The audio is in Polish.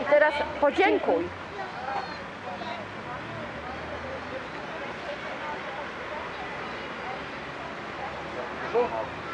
I teraz podziękuj. Bonjour.